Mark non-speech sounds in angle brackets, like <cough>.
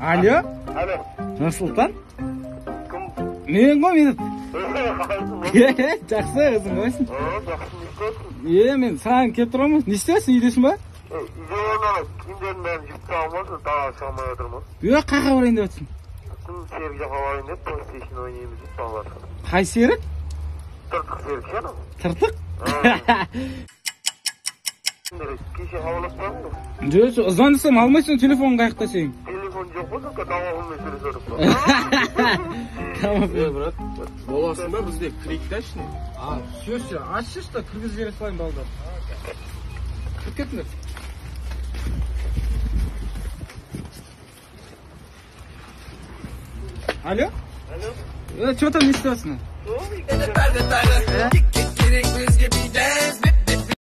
Алло, Alo. Нұрсұлтан? Kim? Мен ғой мен. Қалайсың? Жақсы қойсын. Aa, жақсы не істейсің? Е, мен саған келіп тұрамын. Не істейсің, үйдесің ба? Киімдердің бәрін жіп тағып тағы шыға алмай отырмын. Е, қақа барайын деп. Күн серік жаққа барайын деп, PlayStation ойнаймыз деп балалар. Қай серік? Тыртық серік ше анау. Тыртық? <laughs> Кімдер, Кеше хабарласып тұрмын ғой. Жоқ, звондасам алмайсың телефон қаяқта сенің. Телефон жоқ қой, только домофонмен сөйлесіп брат, боласың ба бізде кірейік та ішіне? А, все, все, ашшы да кіргізіп жібере салайын балдар. Кіріп кетіңдер. Алло? Alo. Е, что там не істеп жатсың?